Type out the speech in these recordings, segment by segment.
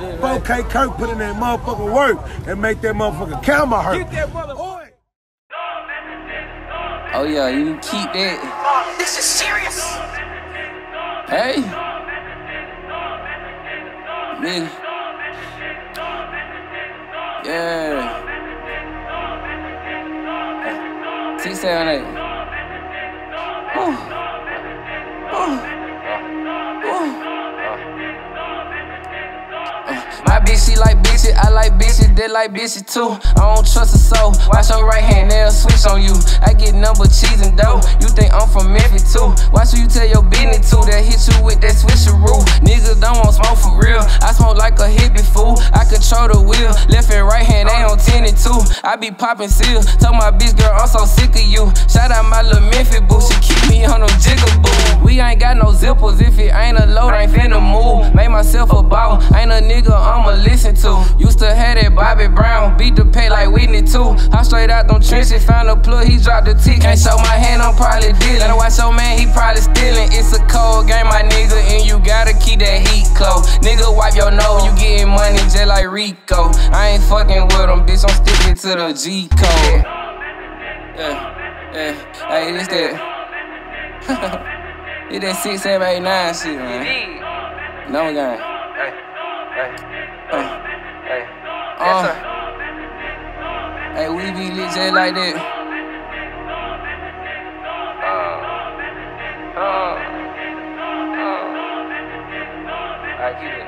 4K Kirk put in that motherfucking work and make that motherfucking camera hurt. Get that mother Oh yeah, you keep that. This is serious. Hey. Nigga. Yeah. Six seven eight. Ooh. Bitch, she like bitches, I like bitches, they like bitches too. I don't trust a soul. Watch your right hand, they'll switch on you. I get number cheese and dough. You think I'm from Memphis too? Watch who you tell your business to. That hit you with that switcheroo. Niggas don't want smoke for real. I smoke like a hippie fool. I control the wheel. Left and right hand, they on 10 and 2. I be popping seals. Tell my bitch girl, I'm so sick of you. Shout out my little Memphis boo. She keep me on them zippers. If it ain't a load, I ain't finna move. Made myself a bow, Ain't a nigga I'ma listen to. Used to have that Bobby Brown, beat the pay like Whitney too. I straight out them trenches, found a plug, he dropped the T. Can't show my hand, I'm probably dealing. Gotta watch your man, he probably stealing. It's a cold game, my nigga, and you gotta keep that heat close. Nigga, wipe your nose, you getting money just like Rico. I ain't fucking with them, bitch, I'm sticking to the G code. Yeah, yeah, hey, this that. it's that six, seven, eight, nine shit, man. Number game. Hey, hey, Uh. hey. Uh, Yes, sir. hey, we be lit just like that. Uh, uh. I get it.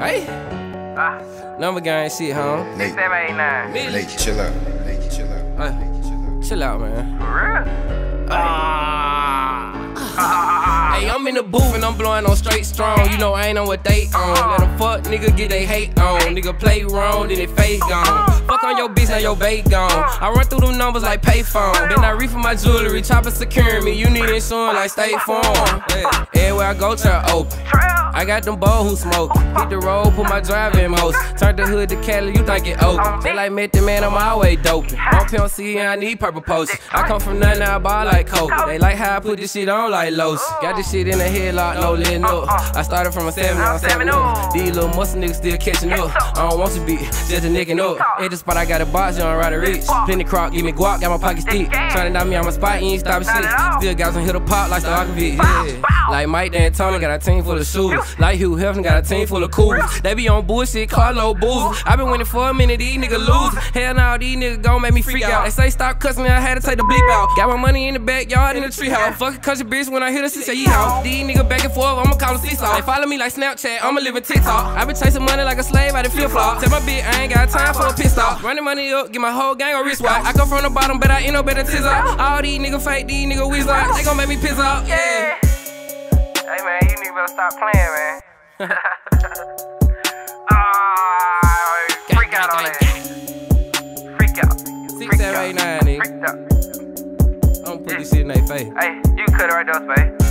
Hey, hey. Number gang shit, huh? Six, seven, eight, nine. Nate, chill. Nate, chill out. Hey, chill out. man. For real? Ah. ah. Hey, I'm in the booth and I'm blowing on straight strong. You know I ain't on what they on. Ah. Let them fuck nigga get they hate on. Nigga play wrong, then it fade gone. Ah. Fuck on your bitch, now your bait gone. I run through them numbers like payphone. Then I reef for my jewelry, chopper securing me. You need insurance like State Farm. Yeah. Everywhere I go, turn open. I got them bows who smoke. Hit the road, put my drive in most. Turn the hood to Cali, you think it open. Just like Method Man, I'm always doping. I'm PLC and I need purple posts. I come from nothing, I buy like Coke. They like how I put this shit on like Los. Got this shit in a headlock, no letting up. I started from a 7 on 7 up. These little muscle niggas still catching up. I don't want to be just a nicking up. At the spot, I got a box, young rider rich. Plenty crock, give me guap, got my pockets deep. Tryna knock me on my spot, you ain't stopping shit. Still got some hit a pop like Stojakovic, yeah. Like Mike and D'Antoni, got a team full of shooters. Like Hugh Hefner, got a team full of coolers. They be on bullshit, Carlo Boozer. I been winning for a minute, these niggas lose. Hell nah, these niggas gon' make me freak out. They say stop cussing I had to take the bleep out. Got my money in the backyard in the treehouse. Fuck a country bitch when I hear the shit say yeehaw. These niggas back and forth, I'ma call them seesaw. They follow me like Snapchat, I'ma live in TikTok. I been chasing money like a slave, I done flip flop. Tell my bitch I ain't got time for a piss off. Running money up, get my whole gang on wristwatch. I come from the bottom, but I ain't no better tis up. All these niggas fake, these niggas like. They gon' make me piss off, yeah. Better stop playing, man. Ah, freak out on that. Freak out. Freak seven, out. eight, nine, nigga. Freaked out. I'm gonna put this shit in their face. Hey, you cut it right there, Spade.